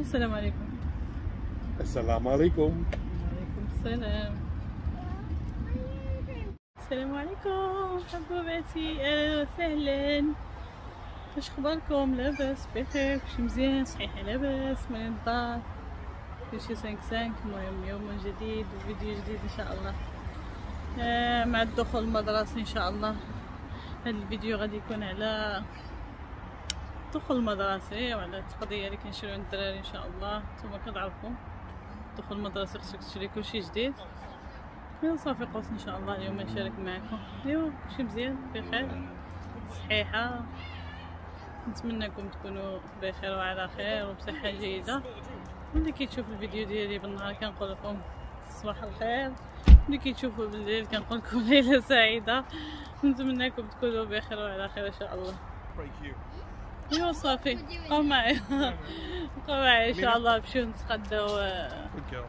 قل السلام عليكم. السلام عليكم. وعليكم السلام. السلام عليكم. حبوباتي أهلا وسهلا. واش أخباركم؟ لاباس بخير كلشي مزيان صحيحه لاباس من الدار كلشي سانك سانك المهم يوم جديد وفيديو جديد إن شاء الله. آه مع الدخول المدرسي إن شاء الله. هذا الفيديو غادي يكون على الدخول المدرسي وعلى التقضيه اللي كنشريو الدراري إن شاء الله؟ نتوما كتعرفوا الدخول المدرسي خصك تشري كلشي جديد. ايوا صافي قلت إن شاء الله اليوم نشارك معكم أيوا كلشي مزيان؟ بخير. صحيحة. نتمنىكم تكونوا بخير وعلى خير وبصحة جيدة. واللي كيتشوف الفيديو ديالي بالنهار كنقول لكم صباح الخير. اللي كيتشوفوا بالليل كنقول لكم ليلة سعيدة. نتمنىكم تكونوا بخير وعلى خير إن شاء الله. ايوا صافي بقاو معايا. بقاو معايا إن شاء الله نمشيو نتغداو girl.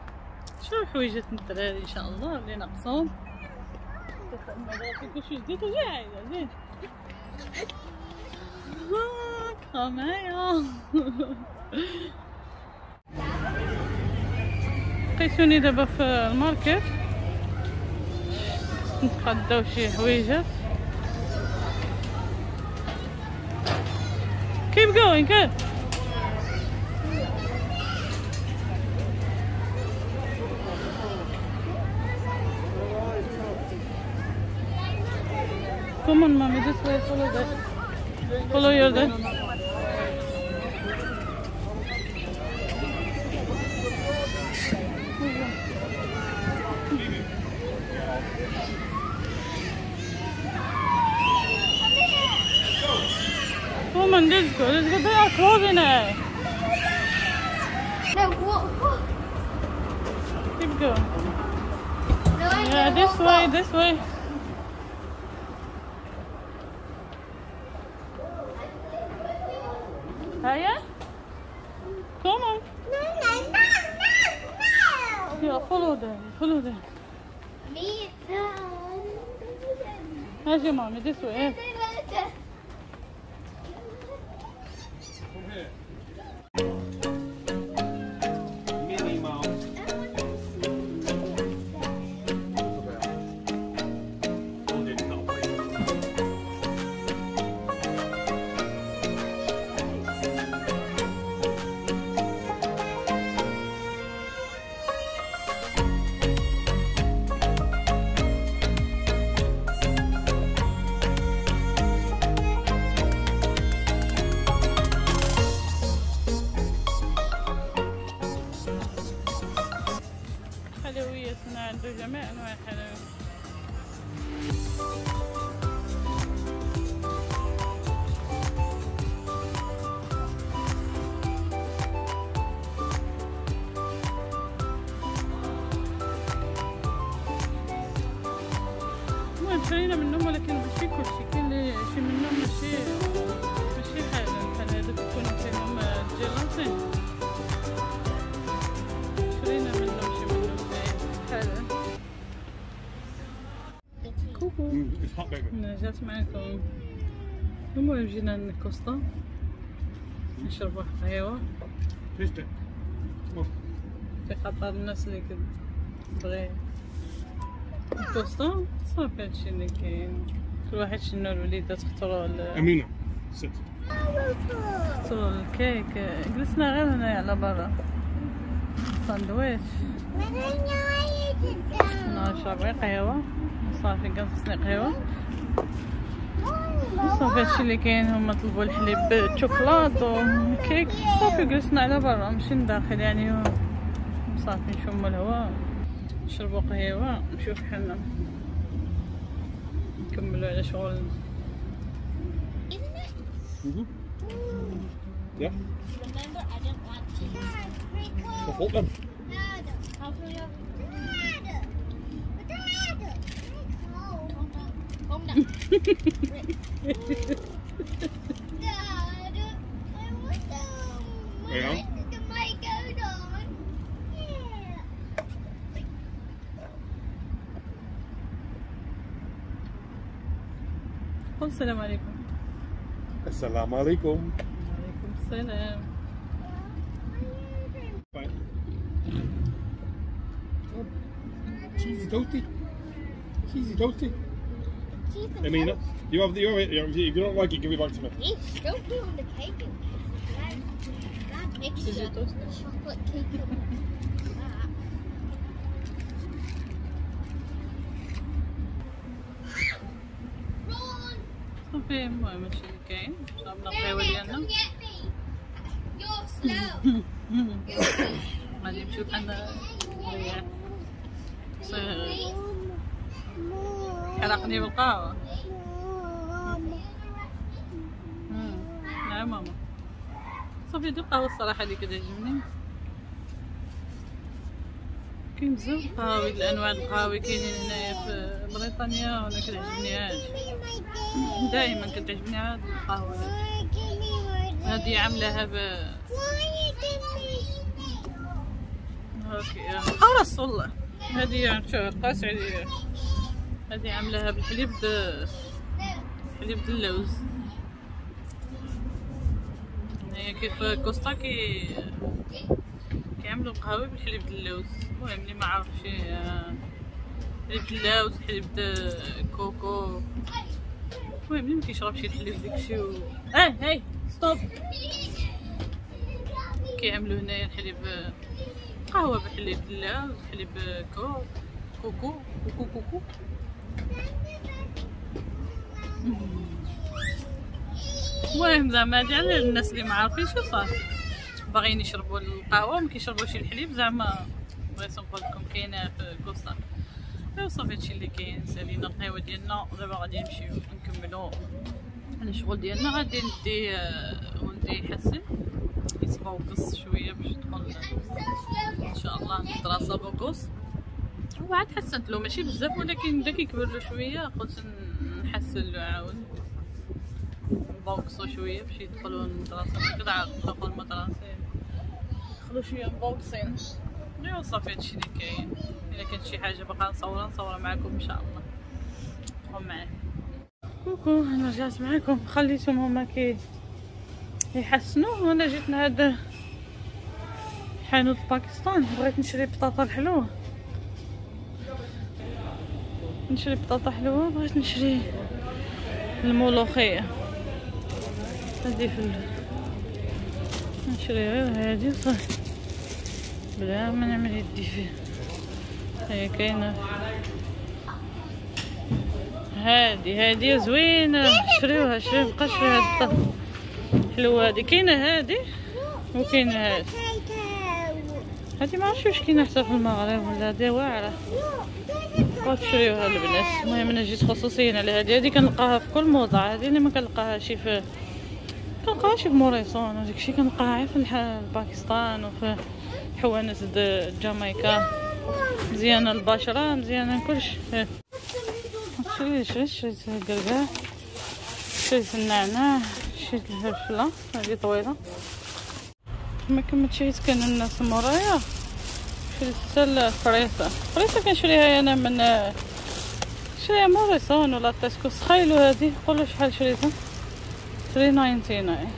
شنو حويجات الدراري إن شاء الله اللي ناقصهم كلشي جديد وجا عايدة زين. هاك بقاو معايا. لقيتوني دابا في الماركت. نتغداو شي حويجات going good Come on, mommy, this way, follow that. Follow your dad. Let's go, let's go. They are closing it. No, what? Keep going. No, Yeah, this way, this way. Hiya? Come on. No, no, no, no, no. Yeah, follow them, follow them. Me, no. How's your mommy? This way. هنا عنده جميع أنواع الحلويات شرينا منهم ولكن ماشي كلشي كاين اللي شي منهم ماشي ماشي حلال بحال هادوك يكونوا فيهم الجيلاتين شرينا أنا جات معكم المهم جينا لل Costa نشرب واحد القهيوة. في خاطر الناس اللي كتبغي ال Costa صافي هادشي اللي كاين كل واحد شنو الوليدات اختاروا ال- Amina, sit. اختاروا الكيك جلسنا غير هنايا على برا ساندويتش أنا نشرب غير قهوة صافي كنخصني قهوة صافي هادشي اللي كاين هما طلبوا الحليب بالشوكولات والكيك صافي جلسنا على برا ماشي نداخل يعني صافي نشمو الهواء نشربو قهيوة نمشيو فحالنا نكملو على شغل. Yeah. Remember, I didn't want. So hold them. I want them. Yeah? The mic goes on. Yeah. قل السلام عليكم السلام عليكم وعليكم السلام Cheesy toasty. Cheesy toasty. teeth I mean, you have, the, you have it. If you don't like it, give it back to me. Don't do on the cake. That, that mixture, chocolate cake I've been my machine game, so I'm not very well now. You're slow. My name's Anna. حرقني بالقهوة. مم. نعم ماما. صافي دي القهوة الصراحة اللي كتعجبني. كاين بزاف القهاوي الأنواع القهاوي كاينين هنايا في بريطانيا وأنا كتعجبنيهاش دائما كتعجبني هاد القهوة. هادي. عاملاها ب هاكي خلاص والله. هادي شوف قاس عليا هادي عاملاها بالحليب د حليب د اللوز. هي كيف Costa كي كيعملوا القهوة بالحليب د اللوز. المهم اللي ما عرفش آه، حليب د اللوز حليب د كوكو. المهم اللي ما كيشربش الحليب داكشي و آه هاي ستوب كيعملوا هنايا الحليب قهوة بحليب اللوز حليب كو كوكو كوكو كوكو المهم زعما على الناس اللي ما عارفينش صافي باغيين يشربوا القهوة ما كيشربوش الحليب زعما بغيت نقول لكم كاينة في Costa أيوا صافي هادشي اللي كاين سالينا القهوة ديالنا. ودابا غادي نمشيو نكملو الشغل ديالنا. غادي ندي آه، ولدي يحسن يتفوقس شوية باش يدخل إن شاء الله المدرسة بوكس وعاد حسنت له ماشي بزاف ولكن بدا كيكبر له شوية قلت نحسن له عاود نبوكسو شوية باش يدخلوا المدرسة. كدا عارف يدخلوا المدرسة. يدخلوا شوية مبوكسين ايوا صافي هادشي اللي كاين. إلا كانت شي حاجة باقا نصورها نصورها معكم إن شاء الله. بقاو معايا. كوكو أنا رجعت معاكم. خليتهم هما كي يحسنوا. وأنا جيت لهاد حانوت باكستان. بغيت نشري بطاطا الحلوة. نشري بطاطا حلوة بغيت نشري الملوخية. هادي في. نشري غير هادي وصافي بلا ما نعمل يدي فيه. هي كاينة. هادي هادي زوينة. شريوها شريوها مبقاش فيها الطه حلوة هادي. كاينة هادي؟ وكاينه هادي. هادي ما عرفتش واش كاينة حتى في المغرب ولا هادي واعره بقاو تشريوها البنات. المهم أنا جيت خصوصيا على هادي. هادي كنلقاها في كل موضع هادي اللي ما كنلقاهاش في كنلقاها شي في Morrisons وداكشي كنلقاها غير في باكستان وفي حوانت جامايكا. مزيانة البشرة مزيانة كلشي. شريت شريت شريت القرقاع شريت النعناع شريت الفلفله هذه طويلة. كنت شريت كان الناس مورايا شريت حتى الفريسه الفريسه كنشريها أنا من شريها Morrisons ولا Tesco. سخايلو هادي قولوا شحال شريتها. 399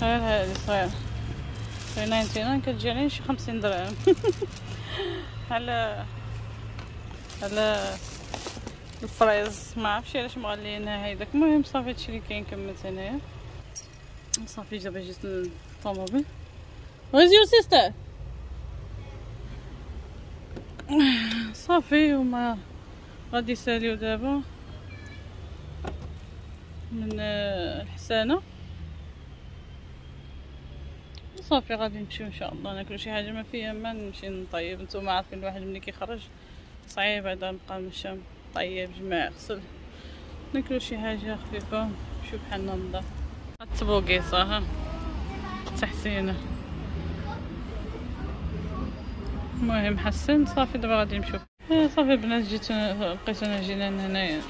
غير هادي صغيرة. 399 كتجي عليه شي 50 درهم. على على الفريز. ما عرفتش علاش مغليينها هيداك المهم صافي هادشي اللي كاين كملت هنايا. صافي دابا جيت للطوموبيل. Where's your sister? صافي هما غادي يساليو دابا من الحسانة صافي غادي نمشيو ان شاء الله ناكلو شي حاجة ما فيها ما نمشي نطيب نتوما عارفين الواحد ملي كيخرج صعيب هذا نبقى مشى طيب جماع غسل ناكلو شي حاجة خفيفه شوف بحالنا نضا الطبوقيصه ها تحسينه المهم حسنت صافي دابا غادي نمشيو صافي البنات جيت لقيت أنا جيران هنايا.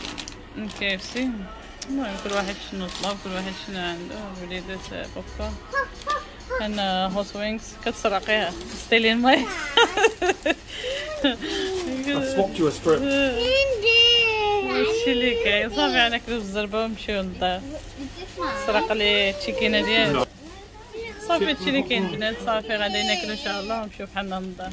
من كي إف سي. المهم كل واحد شنو طلب كل واحد شنو عنده وليدات كورن أنا هوت وينكس كتسرقيها. ستيلي الماي I swapped you a strip. هادشي اللي كاين. صافي أنا كلو الزربه ونمشيو للدار سرق لي التشيكينة ديالي. صافي هادشي اللي كاين البنات صافي غادي ناكلو إن شاء الله ونمشيو بحالنا للدار